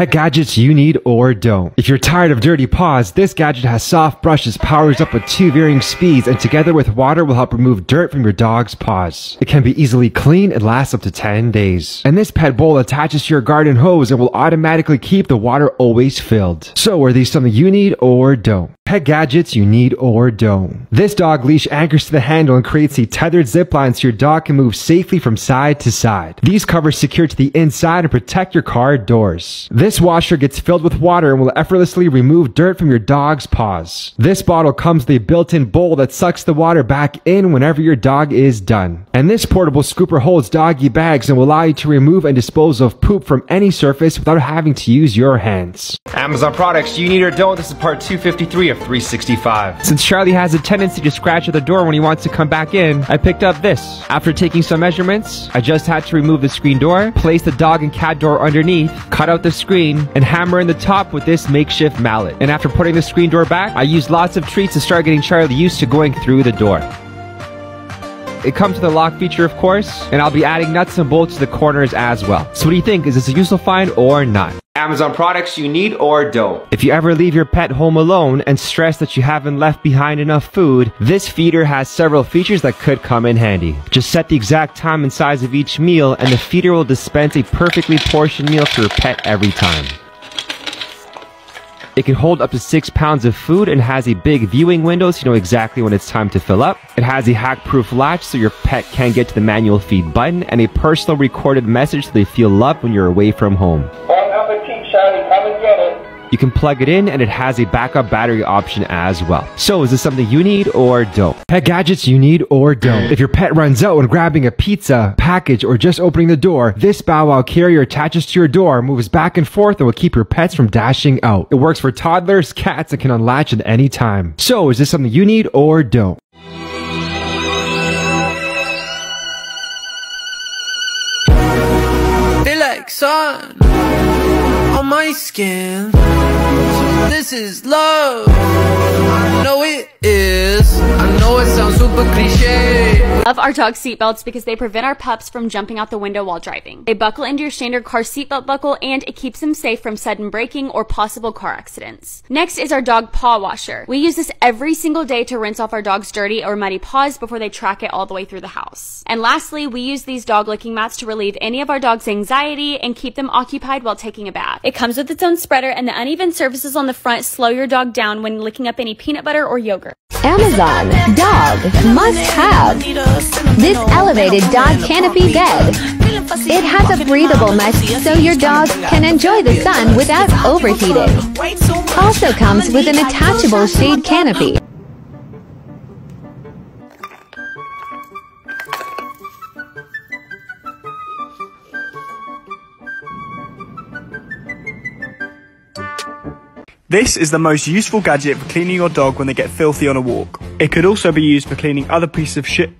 Pet gadgets you need or don't. If you're tired of dirty paws, this gadget has soft brushes, powers up with two varying speeds, and together with water will help remove dirt from your dog's paws. It can be easily cleaned and lasts up to 10 days. And this pet bowl attaches to your garden hose and will automatically keep the water always filled. So are these something you need or don't? Pet gadgets you need or don't. This dog leash anchors to the handle and creates a tethered zip line so your dog can move safely from side to side. These covers secure to the inside and protect your car doors. This washer gets filled with water and will effortlessly remove dirt from your dog's paws. This bottle comes with a built-in bowl that sucks the water back in whenever your dog is done. And this portable scooper holds doggy bags and will allow you to remove and dispose of poop from any surface without having to use your hands. Amazon products you need or don't. This is part 253 of 365. Since Charlie has a tendency to scratch at the door when he wants to come back in, I picked up this. After taking some measurements, I just had to remove the screen door, place the dog and cat door underneath, cut out the screen, and hammer in the top with this makeshift mallet. And after putting the screen door back, I used lots of treats to start getting Charlie used to going through the door. It comes with a lock feature, of course, and I'll be adding nuts and bolts to the corners as well. So what do you think? Is this a useful find or not? Amazon products you need or don't. If you ever leave your pet home alone and stress that you haven't left behind enough food, this feeder has several features that could come in handy. Just set the exact time and size of each meal and the feeder will dispense a perfectly portioned meal for your pet every time. It can hold up to six pounds of food and has a big viewing window so you know exactly when it's time to fill up. It has a hack-proof latch so your pet can't get to the manual feed button and a personal recorded message so they feel loved when you're away from home. You can plug it in and it has a backup battery option as well. So is this something you need or don't? Pet gadgets you need or don't. If your pet runs out when grabbing a pizza, package, or just opening the door, this Bow Wow carrier attaches to your door, moves back and forth, and will keep your pets from dashing out. It works for toddlers, cats, and can unlatch at any time. So is this something you need or don't? Feel like sun skin. This is love. It is. I know it sounds super cliche. Love our dog seatbelts because they prevent our pups from jumping out the window while driving. They buckle into your standard car seatbelt buckle and it keeps them safe from sudden braking or possible car accidents. Next is our dog paw washer. We use this every single day to rinse off our dog's dirty or muddy paws before they track it all the way through the house. And lastly, we use these dog licking mats to relieve any of our dog's anxiety and keep them occupied while taking a bath. It comes with its own spreader and the uneven surfaces on the front slow your dog down when licking up any peanut butter or yogurt. Amazon Dog Must Have. This elevated dog canopy bed. It has a breathable mesh so your dog can enjoy the sun without overheating. Also comes with an attachable shade canopy. This is the most useful gadget for cleaning your dog when they get filthy on a walk. It could also be used for cleaning other pieces of shit.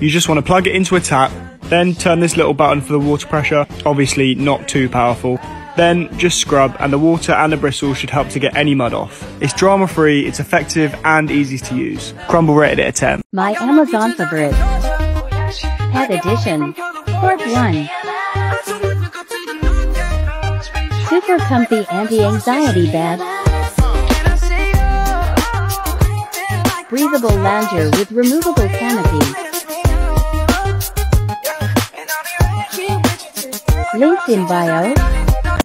You just want to plug it into a tap, then turn this little button for the water pressure, obviously not too powerful. Then just scrub and the water and the bristles should help to get any mud off. It's drama free, it's effective and easy to use. Crumble rated it a 10. My Amazon favorite. Pet Edition. Part 1. Super comfy anti-anxiety bed. Breathable lounger with removable canopy. Linked in bio.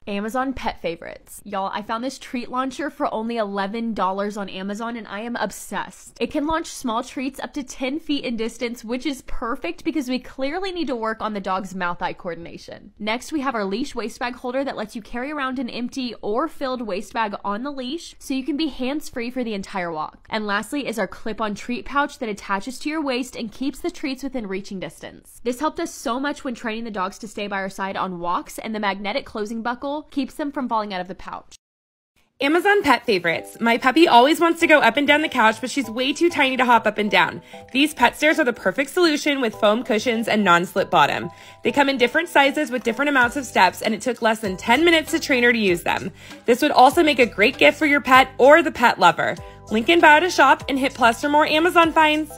Amazon pet favorites. Y'all, I found this treat launcher for only $11 on Amazon and I am obsessed. It can launch small treats up to 10 feet in distance, which is perfect because we clearly need to work on the dog's mouth eye coordination. Next, we have our leash waste bag holder that lets you carry around an empty or filled waste bag on the leash so you can be hands free for the entire walk. And lastly is our clip on treat pouch that attaches to your waist and keeps the treats within reaching distance. This helped us so much when training the dogs to stay by our side on walks, and the magnetic closing buckle keeps them from falling out of the pouch. Amazon pet favorites. My puppy always wants to go up and down the couch, but she's way too tiny to hop up and down. These pet stairs are the perfect solution with foam cushions and non-slip bottom. They come in different sizes with different amounts of steps, and it took less than 10 minutes to train her to use them. This would also make a great gift for your pet or the pet lover. Link in bio to shop and hit plus for more Amazon finds.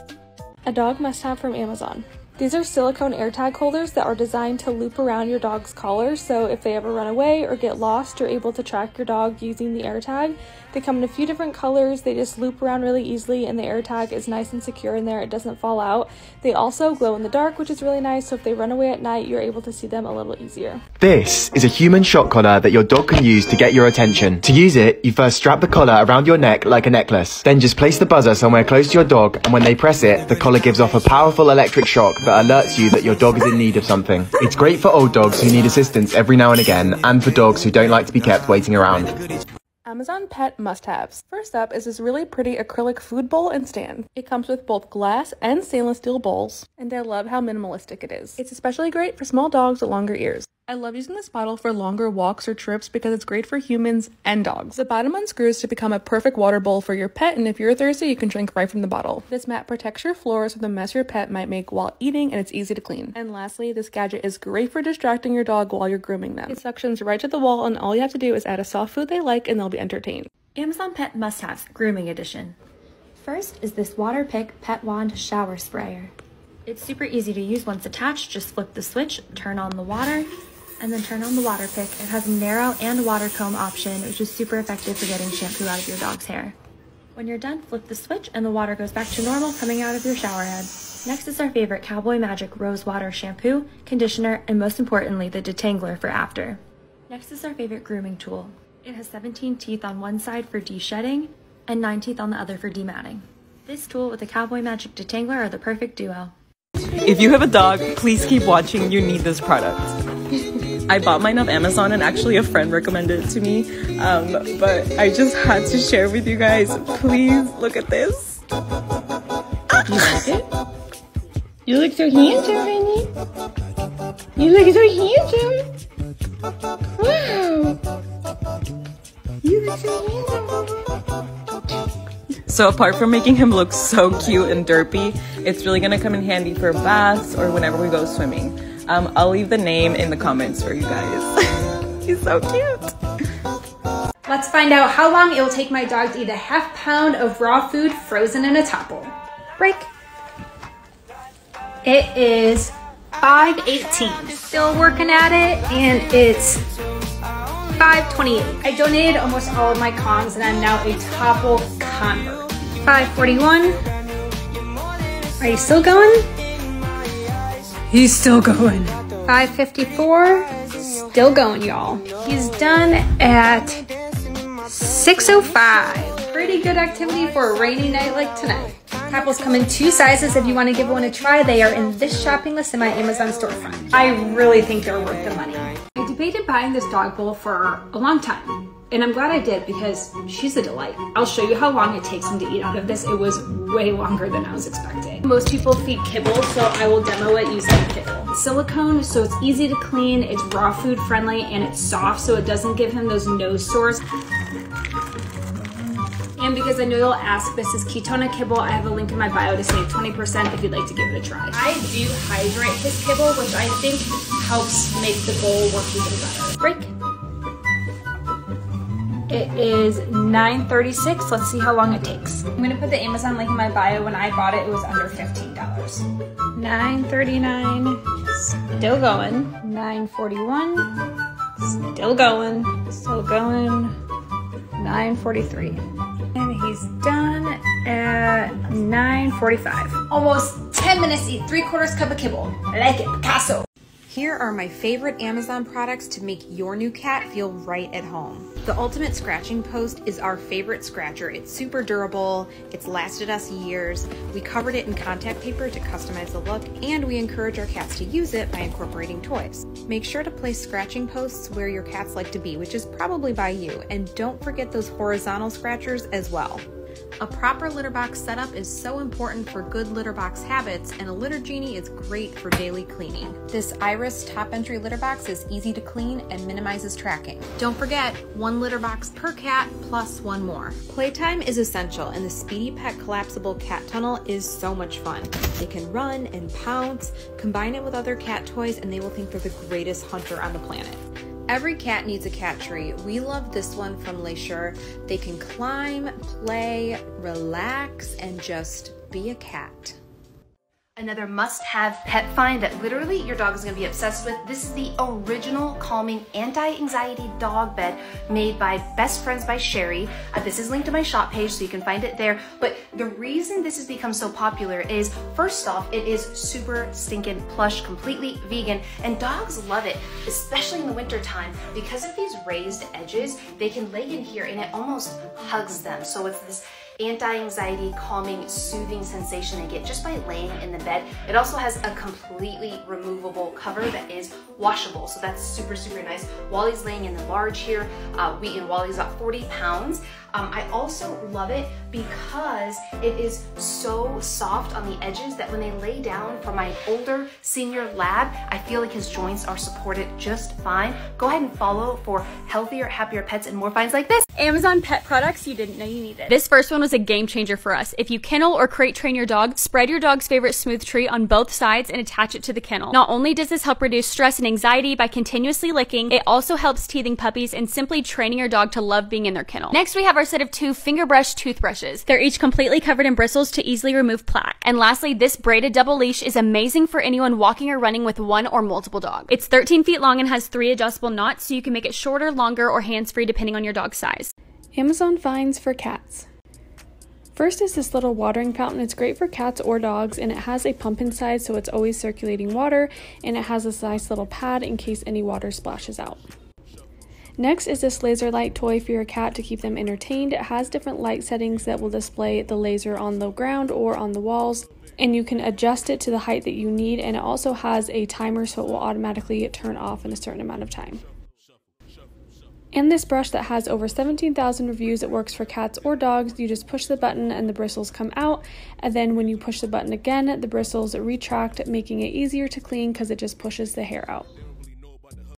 A dog must have from Amazon. These are silicone AirTag holders that are designed to loop around your dog's collar, so if they ever run away or get lost, you're able to track your dog using the AirTag. They come in a few different colors, they just loop around really easily, and the AirTag is nice and secure in there, it doesn't fall out. They also glow in the dark, which is really nice, so if they run away at night, you're able to see them a little easier. This is a human shock collar that your dog can use to get your attention. To use it, you first strap the collar around your neck like a necklace. Then just place the buzzer somewhere close to your dog, and when they press it, the collar gives off a powerful electric shock alerts you that your dog is in need of something. It's great for old dogs who need assistance every now and again, and for dogs who don't like to be kept waiting around. Amazon Pet must-haves. First up is this really pretty acrylic food bowl and stand. It comes with both glass and stainless steel bowls, and I love how minimalistic it is. It's especially great for small dogs with longer ears. I love using this bottle for longer walks or trips because it's great for humans and dogs. The bottom unscrews to become a perfect water bowl for your pet, and if you're thirsty, you can drink right from the bottle. This mat protects your floors from the mess your pet might make while eating, and it's easy to clean. And lastly, this gadget is great for distracting your dog while you're grooming them. It suctions right to the wall, and all you have to do is add a soft food they like, and they'll be Amazon Pet Must-Haves Grooming Edition. First is this Waterpik Pet Wand Shower Sprayer. It's super easy to use once attached, just flip the switch, turn on the water, and then turn on the Waterpik. It has a narrow and water comb option, which is super effective for getting shampoo out of your dog's hair. When you're done, flip the switch and the water goes back to normal coming out of your shower head. Next is our favorite Cowboy Magic Rose Water Shampoo, Conditioner, and most importantly, the detangler for after. Next is our favorite grooming tool. It has 17 teeth on one side for de-shedding and 9 teeth on the other for dematting. This tool with the Cowboy Magic Detangler are the perfect duo. If you have a dog, please keep watching. You need this product. I bought mine off Amazon and actually a friend recommended it to me. Um, but I just had to share with you guys. Please look at this. You like it? You look so handsome, honey. You look so handsome. Wow. So apart from making him look so cute and derpy, it's really gonna come in handy for baths or whenever we go swimming. Um, I'll leave the name in the comments for you guys. He's so cute. Let's find out how long it will take my dog to eat a half pound of raw food frozen in a Toppl. Break. It is 518. Still working at it, and it's 528. I donated almost all of my Kongs, and I'm now a Toppl convert. 541. Are you still going? He's still going. 554, still going, y'all. He's done at 605. Pretty good activity for a rainy night like tonight. Apples come in two sizes if you want to give one a try. They are in this shopping list in my Amazon storefront. I really think they're worth the money. I debated buying this dog bowl for a long time. And I'm glad I did because she's a delight. I'll show you how long it takes him to eat out of this. It was way longer than I was expecting. Most people feed kibble, so I will demo it using kibble. Silicone, so it's easy to clean, it's raw food friendly, and it's soft, so it doesn't give him those nose sores. And because I know you'll ask, this is Ketona Kibble. I have a link in my bio to save 20% if you'd like to give it a try. I do hydrate his kibble, which I think helps make the bowl work even better. Break. It is 9.36. Let's see how long it takes. I'm gonna put the Amazon link in my bio. When I bought it, it was under $15. 9.39, still going. 9.41, still going. Still going. 9.43. And he's done at 9.45. Almost 10 minutes to eat three quarters cup of kibble. I like it, Picasso. Here are my favorite Amazon products to make your new cat feel right at home. The Ultimate Scratching Post is our favorite scratcher. It's super durable, it's lasted us years. We covered it in contact paper to customize the look, and we encourage our cats to use it by incorporating toys. Make sure to place scratching posts where your cats like to be, which is probably by you, and don't forget those horizontal scratchers as well. A proper litter box setup is so important for good litter box habits, and a Litter Genie is great for daily cleaning. This Iris top entry litter box is easy to clean and minimizes tracking. Don't forget, one litter box per cat plus one more. Playtime is essential, and the Speedy Pet collapsible cat tunnel is so much fun. They can run and pounce, combine it with other cat toys, and they will think they're the greatest hunter on the planet. Every cat needs a cat tree. We love this one from Lesure. They can climb, play, relax, and just be a cat. Another must-have pet find that literally your dog is gonna be obsessed with. This is the original calming anti-anxiety dog bed made by Best Friends by Sheri. Uh, this is linked to my shop page so you can find it there. But the reason this has become so popular is first off, it is super stinking plush, completely vegan, and dogs love it, especially in the winter time. Because of these raised edges, they can lay in here and it almost hugs them. So it's this anti-anxiety, calming, soothing sensation they get just by laying in the bed. It also has a completely removable cover that is washable, so that's super, super nice. Wally's laying in the large here. Uh, we and Wally's about 40 pounds. Um, I also love it because it is so soft on the edges that when they lay down for my older senior lab, I feel like his joints are supported just fine. Go ahead and follow for healthier, happier pets and more finds like this. Amazon pet products you didn't know you needed. This first one was a game changer for us. If you kennel or crate train your dog, spread your dog's favorite smooth treat on both sides and attach it to the kennel. Not only does this help reduce stress and anxiety by continuously licking, it also helps teething puppies and simply training your dog to love being in their kennel. Next, we have our set of two finger brush toothbrushes. They're each completely covered in bristles to easily remove plaque. And lastly, this braided double leash is amazing for anyone walking or running with one or multiple dogs. It's 13 feet long and has three adjustable knots so you can make it shorter, longer, or hands-free depending on your dog's size. Amazon finds for cats. First is this little watering fountain. It's great for cats or dogs and it has a pump inside so it's always circulating water and it has this nice little pad in case any water splashes out. Next is this laser light toy for your cat to keep them entertained. It has different light settings that will display the laser on the ground or on the walls and you can adjust it to the height that you need and it also has a timer so it will automatically turn off in a certain amount of time. And this brush that has over 17,000 reviews, it works for cats or dogs. You just push the button and the bristles come out. And then when you push the button again, the bristles retract, making it easier to clean because it just pushes the hair out.